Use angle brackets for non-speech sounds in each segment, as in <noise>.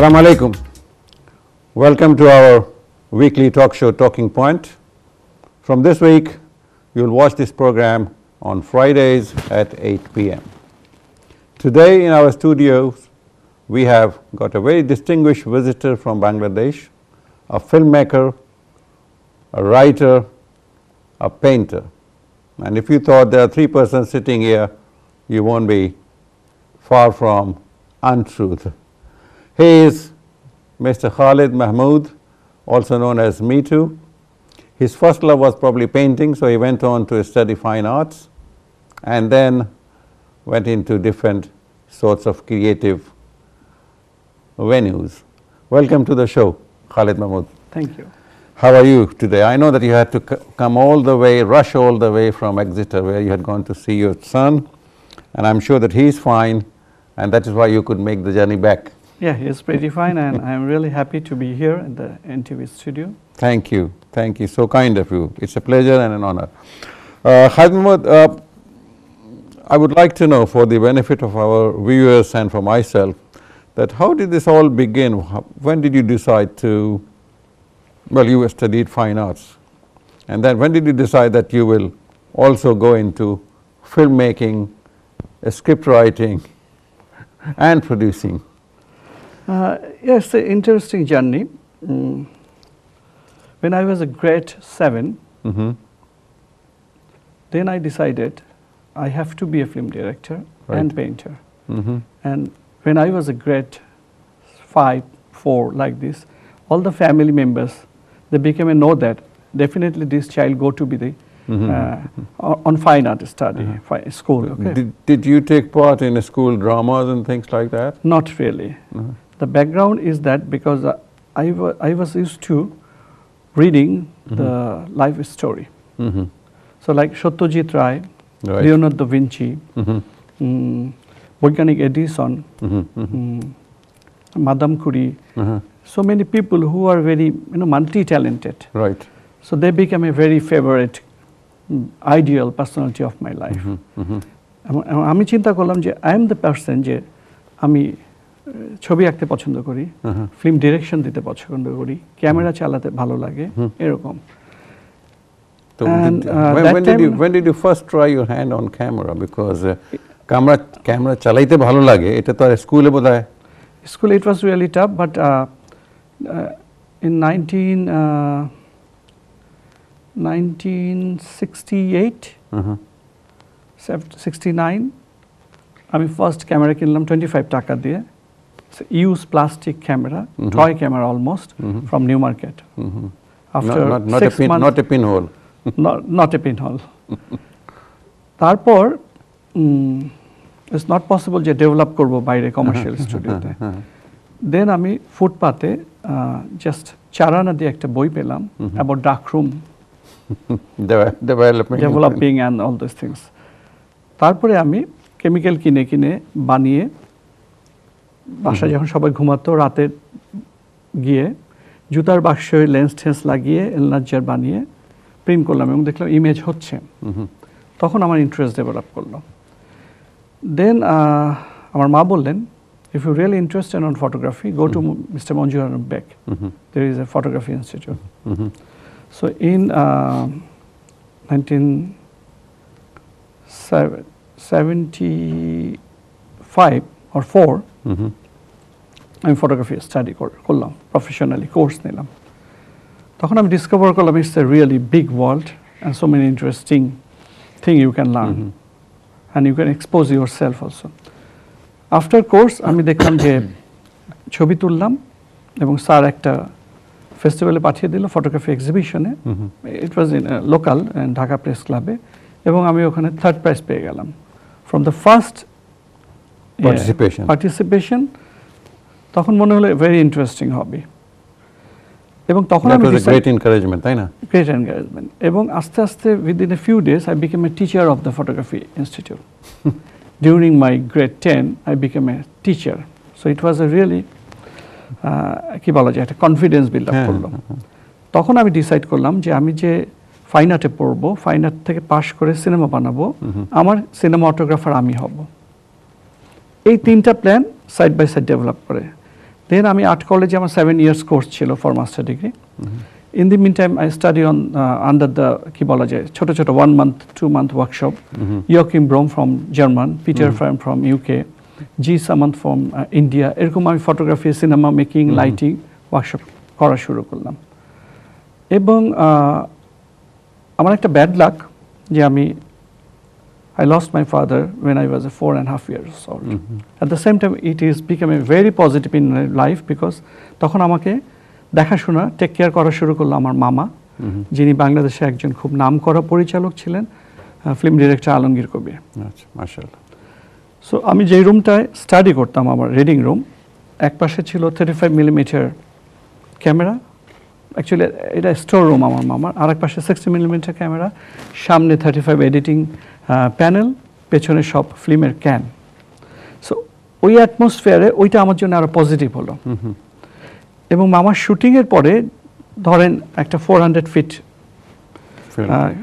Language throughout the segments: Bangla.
Assalamu alaikum. Welcome to our weekly talk show Talking Point. From this week, you'll watch this program on Fridays at 8 p.m. Today in our studios, we have got a very distinguished visitor from Bangladesh, a filmmaker, a writer, a painter. And if you thought there are three persons sitting here, you won't be far from untruth. He is Mr. Khalid Mahmood, also known as Me Too. His first love was probably painting, so he went on to study fine arts and then went into different sorts of creative venues. Welcome to the show, Khalid Mahmood. Thank you. How are you today? I know that you had to come all the way, rush all the way from Exeter where you had gone to see your son, and I'm sure that he's fine, and that is why you could make the journey back. Yeah, it's pretty fine, and I'm really happy to be here in the NTV studio. Thank you. Thank you. So kind of you. It's a pleasure and an honor. Uh, uh, I would like to know for the benefit of our viewers and for myself that how did this all begin? When did you decide to, well, you studied fine arts, and then when did you decide that you will also go into filmmaking, script writing, and producing? Uh, yes, an interesting journey. Mm. When I was a grade 7, Mhm. then I decided I have to be a film director Right. and painter. Mhm. And when I was a grade 5, 4, like this, all the family members, they became a know that definitely this child go to be the Mhm. uh, on- fine art study, fi- school. Okay? Did, did you take part in school dramas and things like that? Not really. Mhm. The background is that because uh, I wa- I was used to reading the life story. Mhm. So like Satyajit Ray, Right. Leonardo da Vinci, Mhm. mm, বৈজ্ঞানিক Edison, Mhm. Mhm. mm, Madame Curie, Uh-huh. so many people who are very you know multi-talented. Right. So they became a very favorite, mm, ideal personality of my life. Mhm. Mhm. এবং- এবং আমি চিন্তা করলাম যে আই এম দ্য পার্সন যে আমি আহ, ছবি আঁকতে পছন্দ করি Uh-huh. ফিল্ম ডিরেকশন দিতে পছন্দ করি ক্যামেরা চালাতে ভালো লাগে। এরকম So And, did, uh, when, when did you when did you first try your hand on camera? Because uh, চালাইতে ভালো লাগে এটা তো আর স্কুলে বোধহয় school it was really tough but in Uh-huh. আমি ফার্স্ট ক্যামেরা কিনলাম টোয়েন্টি ফাইভ টাকা দিয়ে use plastic camera Mhm. Toy camera almost Mhm. From New Market Mhm. After not, not, not a pin not a pinhole. Not a pinhole তারপর ইটস নট পসিবল যে ডেভেলপ করব বাইরে কমার্শিয়াল স্টুডিওতে Uh-huh. দেন আমি ফুটপাতে জাস্ট চারানা দিয়ে একটা বই পেলাম Mhm. About dark room developing and all this things তারপরে আমি কেমিক্যাল কিনে কিনে বানিয়ে বাসায় যখন সবাই ঘুমাতো রাতে গিয়ে জুতার বাক্সে লেন্স টেন্স লাগিয়ে এলনার্জার বানিয়ে প্রিন্ট করলাম এবং দেখলাম ইমেজ হচ্ছে. তখন আমার ইন্টারেস্ট ডেভেলপ করল দেন আমার মা বললেন if you really interested on photography go to mister Manzoor Baig Mhm. there is a photography institute. Mhm. So in uh, 1975 or 4, Mhm. আমি ফটোগ্রাফি স্টাডি করলাম প্রফেশনালি কোর্স নিলাম তখন আমি ডিসকভার করলাম it's a really big world and so many interesting thing you can learn. And you can expose yourself also after course আমি দেখলাম যে <coughs> ছবি তুললাম এবং স্যার একটা ফেস্টিভ্যালে পাঠিয়ে দিল photography এক্সিবিশনে. It was in local Dhaka press ক্লাবে এবং আমি ওখানে থার্ড প্রাইজ পেয়ে গেলাম from the first Participation. Participation তখন মনে হলো ভেরি ইন্টারেস্টিং হবি এবং তখন আমি was a great encouragement, তাই না? গ্রেট এনকারেজমেন্ট এবং আস্তে আস্তে within a few days I became a teacher of the photography institute during my grade ten I became a teacher so it was a really কি বলা যায় একটা কনফিডেন্স বিল্ড আপ হ্যাঁ, করল। তখন আমি ডিসাইড করলাম যে আমি যে ফাইন আর্টে পড়ব ফাইন আর্ট থেকে পাশ করে সিনেমা বানাবো. আমার সিনেমাটোগ্রাফার আমি হব। এই তিনটা plan side by side develop করে। দেন আমি আর্ট কলেজে আমার সেভেন ইয়ার্স কোর্স ছিল for master degree in the mean time I study on under the কি বলা যায় ছোট ছোট one month two month workshop Joachim Brom from German Peter Fram from UK G Samanta from India এরকম আমি photography cinema making lighting workshop করা শুরু করলাম। এবং আমার একটা ব্যাড লাক যে আমি I lost my father when I was a four and a half years old. Mm -hmm. At the same time, it is become a very positive in my life because তখন আমাকে দেখাশোনা টেক কেয়ার করা শুরু করল আমার মামা যিনি বাংলাদেশে একজন খুব নামকরা পরিচালক ছিলেন ফিল্ম ডিরেক্টর আলমগীর কবির আচ্ছা মাশাআল্লাহ সো আমি যেই রুমটায় স্টাডি করতাম আমার রিডিং রুম এক পাশে ছিল thirty five millimeter camera actually এটা স্টোর রুম আমার মামার। আর এক পাশে সিক্সটি মিলিমিটার ক্যামেরা সামনে থার্টি ফাইভ এডিটিং প্যানেল পেছনে সব ফিল্মের ক্যান সো ওই অ্যাটমসফিয়ারে ওইটা আমার জন্য আরও পজিটিভ হলো। এবং মামার শুটিংয়ের পরে ধরেন একটা ফোর হান্ড্রেড ফিট.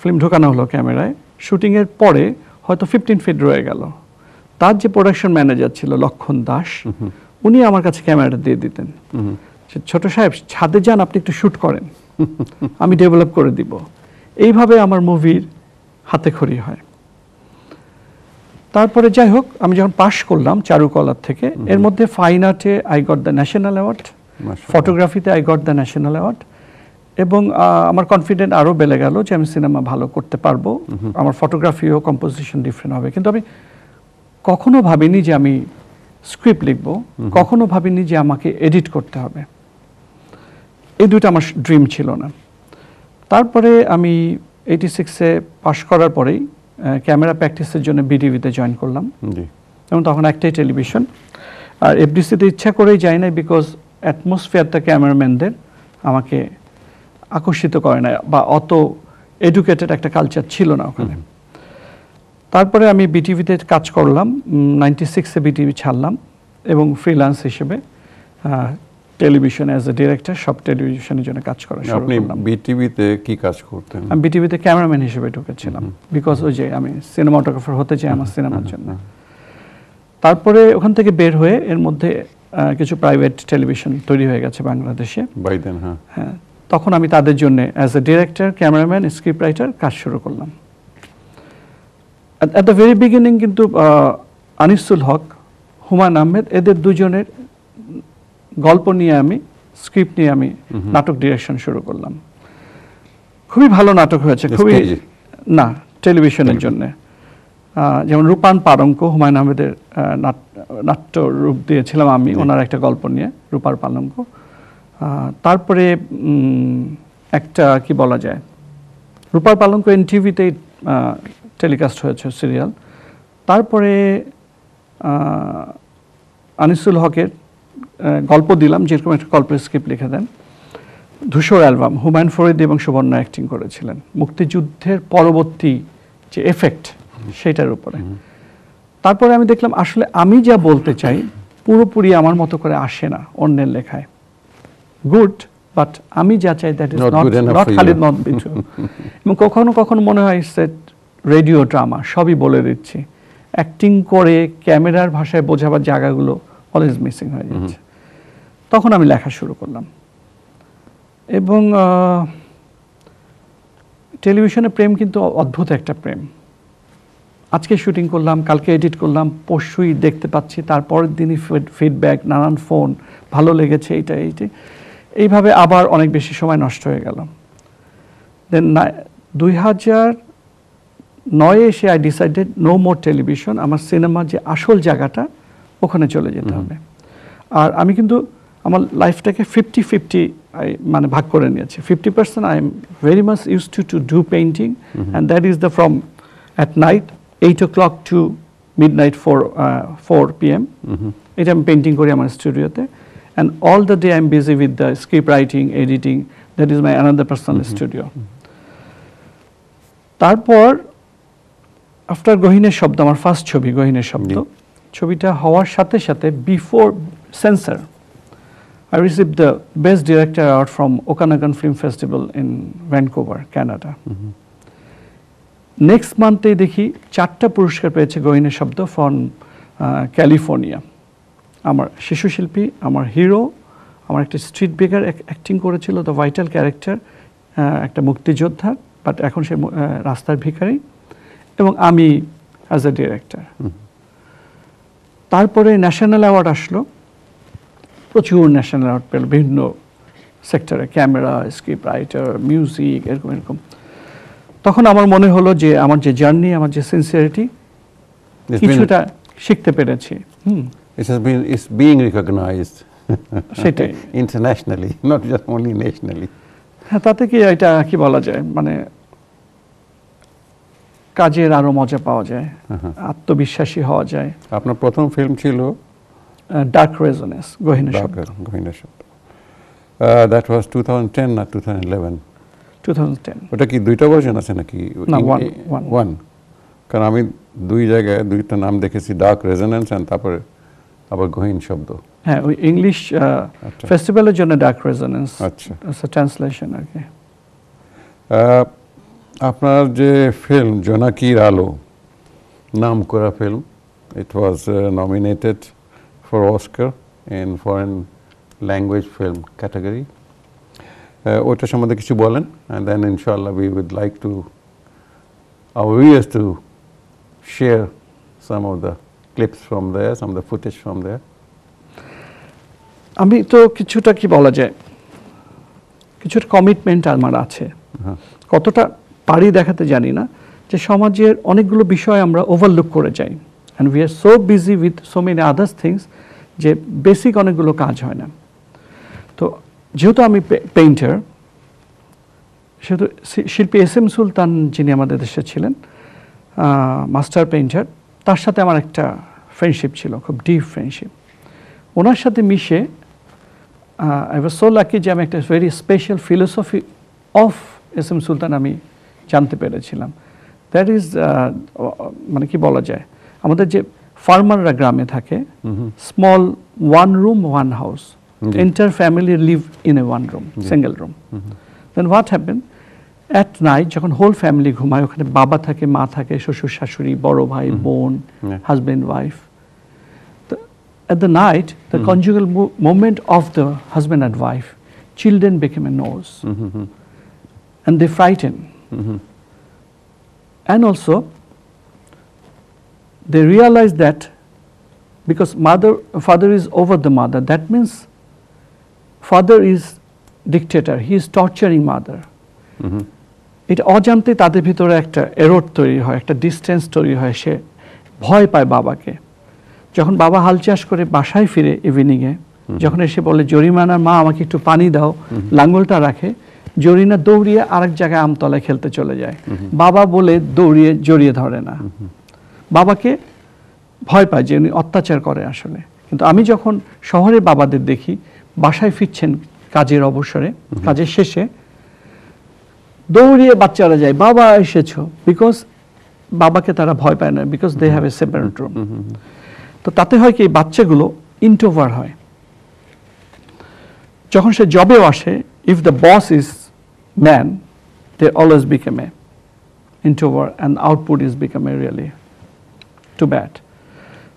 ফিল্ম ঢোকানো হলো ক্যামেরায় শুটিংয়ের পরে হয়তো ফিফটিন ফিট রয়ে গেল। তার যে প্রোডাকশন ম্যানেজার ছিল লক্ষণ দাস উনি আমার কাছে ক্যামেরাটা দিয়ে দিতেন। ছোট সাহেব ছাদে যান আপনি একটু শ্যুট করেন। আমি ডেভেলপ করে দিব। এইভাবে আমার মুভির হাতে খড়ি হয়। তারপরে যাই হোক আমি যখন পাশ করলাম চারুকলার থেকে এর মধ্যে fine আর্টে I got the national award ফটোগ্রাফিতে I got the national award এবং আমার কনফিডেন্ট আরও বেড়ে গেল যে আমি সিনেমা ভালো করতে পারব। আমার ফটোগ্রাফিও কম্পোজিশন ডিফারেন্ট হবে। কিন্তু আমি কখনো ভাবিনি যে আমি স্ক্রিপ্ট লিখব কখনো ভাবিনি যে আমাকে এডিট করতে হবে। এই দুটো আমার ড্রিম ছিল না। তারপরে আমি এইটি সিক্সে পাশ করার পরেই ক্যামেরা প্র্যাকটিসের জন্য বিডিভিতে জয়েন করলাম। এবং তখন একটাই টেলিভিশন আর এফডিসিতে ইচ্ছা করেই যাই না বিকজ অ্যাটমসফিয়ারটা ক্যামেরাম্যানদের আমাকে আকর্ষিত করে না বা অত এডুকেটেড একটা কালচার ছিল না ওখানে। তারপরে আমি বিটিভিতে কাজ করলাম নাইনটি সিক্সে বিটিভি ছাড়লাম এবং ফ্রিল্যান্স হিসেবে টেলিভিশন অ্যাজ এ ডিরেক্টর সব টেলিভিশনের জন্য কাজ করা শুরু আপনি বিটিভিতে কি কাজ করতেন? আমি বিটিভিতে ক্যামেরাম্যান হিসেবে ঢুকেছিলাম। বিকজ ওই যে আমি সিনেমাটোগ্রাফার হতে চাই আমার সিনেমার জন্য। তারপরে ওখান থেকে বের হয়ে এর মধ্যে কিছু প্রাইভেট টেলিভিশন তৈরি হয়ে গেছে বাংলাদেশে। বাই দেন হ্যাঁ। হ্যাঁ তখন আমি তাদের জন্য as a director cameraman script writer কাজ শুরু করলাম। অ্যাট দ্য ভেরি বিগিনিং কিন্তু আনিসুল হক হুমায়ুন আহমেদ এদের দুজনের গল্প নিয়ে আমি স্ক্রিপ্ট নিয়ে আমি নাটক ডিরেকশন শুরু করলাম। খুবই ভালো নাটক হয়েছে খুবই না টেলিভিশনের জন্য। যেমন রূপান পারঙ্ক হুমায়ুন আহমেদের নাট- নাট্য রূপ দিয়েছিলাম আমি ওনার একটা গল্প নিয়ে রূপার পালঙ্ক। তারপরে একটা কি বলা যায় রূপার পালঙ্ক এন টিভিতেই টেলিকাস্ট হয়েছে সিরিয়াল। তারপরে আনিসুল হকের গল্প দিলাম যেরকম একটা গল্পের স্ক্রিপ্ট লিখে দেন। ধূসর অ্যালবাম হুমায়ুন ফরিদ এবং সুবর্ণ অ্যাক্টিং করেছিলেন। মুক্তিযুদ্ধের পরবর্তী যে এফেক্ট সেটার উপরে। তারপরে আমি দেখলাম আসলে আমি যা বলতে চাই পুরোপুরি আমার মতো করে আসে না অন্যের লেখায়। গুড বাট আমি যা চাই that is not not Khalid not B2 এবং কখনো কখনো মনে হয় সেট রেডিও ড্রামা সবই বলে দিচ্ছি। অ্যাক্টিং করে ক্যামেরার ভাষায় বোঝাবার জায়গাগুলো অলওয়েজ মিসিং হয়ে যাচ্ছে। তখন আমি লেখা শুরু করলাম। এবং টেলিভিশনে প্রেম কিন্তু অদ্ভুত একটা প্রেম। আজকে শুটিং করলাম কালকে এডিট করলাম পরশুই দেখতে পাচ্ছি তারপরের দিনই ফিডব্যাক নানান ফোন ভালো লেগেছে এইটা এইটি। এইভাবে আবার অনেক বেশি সময় নষ্ট হয়ে গেল। দেন দুই হাজার নয়ে এসে I decided no more television আমার সিনেমার যে আসল জায়গাটা ওখানে চলে যেতে হবে। আর আমি কিন্তু আমার লাইফটাকে ফিফটি ফিফটি মানে ভাগ করে নিয়েছি। Fifty percent I am very much use to to do painting and that is the from at night eight o'clock to midnight four four P M এটা আমি পেন্টিং করি আমার স্টুডিওতে and all the day I am busy with the script writing editing that is my another personal studio তারপর আফটার গহিনের শব্দ আমার ফার্স্ট ছবি গহিনের শব্দ ছবিটা হওয়ার সাথে সাথে before censor I receive the best director award from Okanagan film festival in Vancouver Canada next মান্থে দেখি চারটা পুরস্কার পেয়েছে গহিনের শব্দ ফ্রম ক্যালিফোর্নিয়া আমার শিশু শিল্পী আমার হিরো আমার একটা স্ট্রিট বেকার অ্যাক্টিং করেছিল দ্য ভাইটাল ক্যারেক্টার একটা মুক্তিযোদ্ধা বাট এখন সে রাস্তার ভিখারি এবং আমি অ্যাজ এ ডিরেক্টর তারপরে ন্যাশনাল অ্যাওয়ার্ড আসলো। প্রচুর ন্যাশনাল অ্যাওয়ার্ড পেল বিভিন্ন সেক্টরে ক্যামেরা স্ক্রিপ্ট রাইটার মিউজিক এরকম এরকম। তখন আমার মনে হলো যে আমার যে জার্নি আমার যে সিনসিয়ারিটি কিছুটা শিখতে পেরেছি। হুম। It has been, it's being recognized <laughs> সেটাই। internationally, not just only nationally. হ্যাঁ তাতে কি এটা কি বলা যায়? মানে কাজের আরও মজা পাওয়া যায় Uh-huh. আত্মবিশ্বাসী হওয়া যায়। আপনার প্রথম ফিল্ম ছিল ডার্ক রেজনেস গহিনী শব্দ ডাকার গোহিনা শব্দ that was two thousand ten না two thousand eleven two thousand ten ওটা কি দুইটা ভার্সন আছে নাকি? না, one, one. ওয়ান কারণ আমি দুই জায়গায় দুইটা নাম দেখেছি ডার্ক রেজোনেন্স অ্যান্ড তারপরে আবার গহীন শব্দ হ্যাঁ ওই ইংলিশ আচ্ছা। ফেস্টিভ্যালের জন্য ডার্ক রেজনেন্স আচ্ছা। ট্রান্সলেশন আর কি। আপনার যে ফিল্ম জোনাকির আলো নাম করা film it was nominated foreign language film category ওটা সম্বন্ধে কিছু বলেন অ্যান্ড দেন ইনশাল্লাহ we would like to our viewers to share some of the clips from there, some of the footage from there. আমি তো কিছুটা কি বলা যায় কিছুটা কমিটমেন্ট আমার আছে হ্যাঁ। কতটা পারি দেখাতে জানি না যে সমাজের অনেকগুলো বিষয় আমরা ওভারলুক করে যাই and we are so busy with so many others things যে বেসিক অনেকগুলো কাজ হয় না। তো যেহেতু আমি পেইন্টার সেহেতু শিল্পী এস এম সুলতান যিনি আমাদের দেশে ছিলেন মাস্টার পেইন্টার তার সাথে আমার একটা ফ্রেন্ডশিপ ছিল, খুব ডিপ ফ্রেন্ডশিপ ওনার সাথে মিশে আই ওয়াজ সো লাকি যে আমি একটা very special philosophy of S M Sultan আমি জানতে পেরেছিলাম। দ্যাট ইজ মানে কি বলা যায়? আমাদের যে ফার্মাররা গ্রামে থাকে small one room one house. Entire family live in a one room single room then what happen at night যখন হোল ফ্যামিলি ঘুমায় ওখানে বাবা থাকে মা থাকে শ্বশুর শাশুড়ি বড় ভাই বোন. Husband wife at the night, the conjugal mo- moment of the husband and wife, children became a nose Mhm. and they frighten. Mhm. And also, they realize that because mother, father is over the mother, that means father is dictator, he is torturing mother. এটা অজান্তে তাদের ভিতরে একটা এরোড তৈরি হয় একটা ডিস্টেন্স তৈরি হয় সে ভয় পায় বাবাকে। যখন বাবা হাল চাষ করে বাসায় ফিরে ইভিনিংয়ে যখন এসে বলে জরিমানা মা আমাকে একটু পানি দাও লাঙ্গলটা রাখে জরিনা দৌড়িয়ে আরেক জায়গায় আমতলায় খেলতে চলে যায়। বাবা বলে দৌড়িয়ে জড়িয়ে ধরে না। বাবাকে ভয় পায় যে উনি অত্যাচার করে আসলে। কিন্তু আমি যখন শহরে বাবাদের দেখি বাসায় ফিরছেন কাজের অবসরে কাজের শেষে দৌড়িয়ে বাচ্চারা যায় বাবা এসেছ। বিকজ বাবাকে তারা ভয় পায় না because they have a separate room তো তাতে হয় কি এই বাচ্চাগুলো ইন্টোভার হয়। যখন সে জবেও আসে if the boss is man they always become a introvert and output is become a really too bad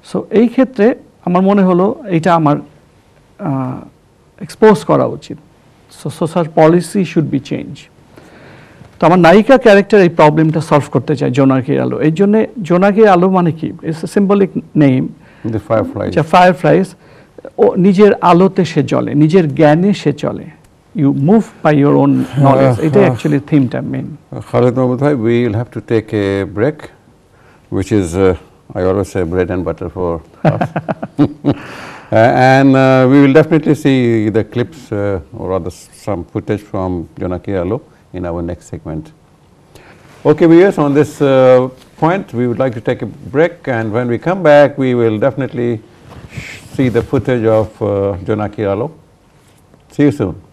so এই ক্ষেত্রে আমার মনে হলো এইটা আমার এক্সপোজ করা উচিত। So social policy should be change তো আমার নায়িকা ক্যারেক্টার এই প্রবলেমটা সলভ করতে চায় জোনাকি আলো। এই জন্য জোনাকি আলো মানে কি? It's a symbolic name The fireflies. যা ফায়ার ফ্লাইজ ও নিজের আলোতে সে চলে নিজের জ্ঞানে সে চলে you move by your own knowledge এটা আহ। অ্যাকচুয়ালি থিমটা main Mahmood bhai, we will have to take a break, which is, uh, I always say, bread and butter for us. <laughs> Uh, and uh, we will definitely see the clips uh, or rather some footage from Jonaki Alo in our next segment. Okay, viewers, on this uh, point, we would like to take a break, and when we come back, we will definitely see the footage of uh, Jonaki Alo. See you soon.